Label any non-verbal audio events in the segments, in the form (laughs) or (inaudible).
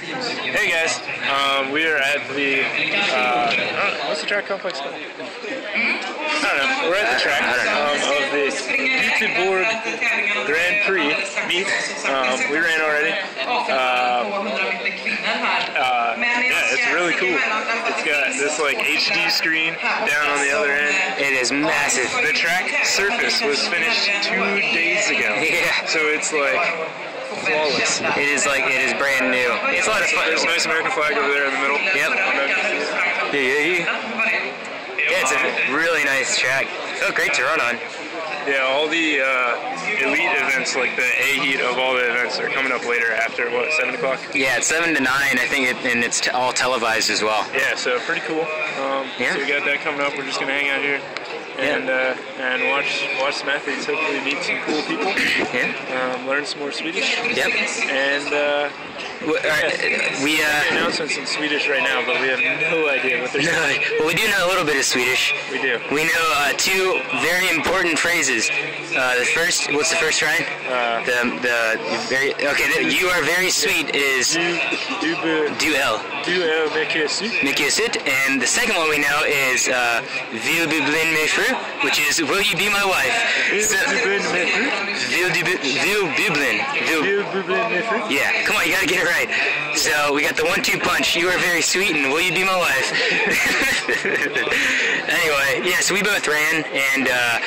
Hey guys, um, we are at the, uh, know, what's the track complex called? I don't know, we're at the track um, of the Göteborg Grand Prix meet. Um, we ran already. Uh, uh, really cool. It's got this like HD screen down on the other end. It is massive. The track surface was finished two days ago. (laughs) Yeah. So it's like flawless. It is like it is brand new. It's a lot of fun. There's a nice American flag over there in the middle. Yep. Yeah, yeah, yeah. Yeah, it's a really nice track. Felt great to run on. Yeah, all the uh, elite events, like the A heat of all the events, are coming up later after what seven o'clock. Yeah, it's seven to nine, I think, it, and it's t- all televised as well. Yeah, so pretty cool. Um, Yeah. So we got that coming up. We're just gonna hang out here and uh, and watch watch some athletes. Hopefully meet some cool people. Yeah. Um, learn some more Swedish. Yep. And uh, W- all right, We the uh, announcements in Swedish right now, but we have no idea what they're no, saying. well, we do know a little bit of Swedish. We do. We know uh, two very important phrases. Uh, the first, what's the first Ryan? Uh, The the very okay. The, you are very sweet is Du, du, du el. du är mycket sit. And the second one we know is uh, Vill du bli min which is Will you be my wife? So, Du. Yeah, come on, you gotta get it right. So we got the one-two punch. You are very sweet, and will you be my wife? (laughs) anyway, yeah. So we both ran, and uh,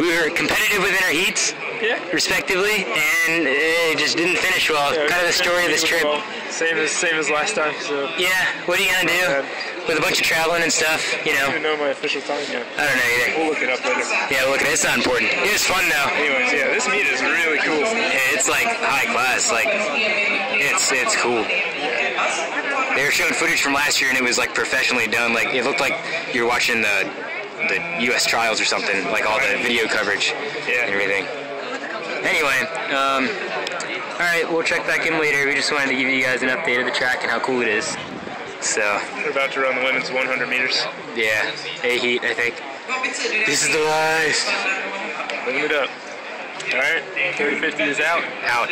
we were competitive within our heats, Yeah. respectively, and it just didn't finish well. Yeah, kind of the story of this trip. Well, same as same as last time. So Yeah. What are you gonna do? With a bunch of traveling and stuff, you know. I don't know. my official time yet. I don't know either. We'll look it up later. Yeah, look, it's not important. It was fun though. Anyways, yeah, this meet is really cool. Yeah, It's like high class. Like it's it's cool. They were showing footage from last year, and it was like professionally done. Like it looked like you were watching the the U.S. trials or something. Like all the video coverage Yeah. and everything. Anyway, um, all right, we'll check back in later. We just wanted to give you guys an update of the track and how cool it is. So We're about to run the women's 100 meters. yeah, A heat, I think. This is the life. Living it up. All right, 3050 is out. Out.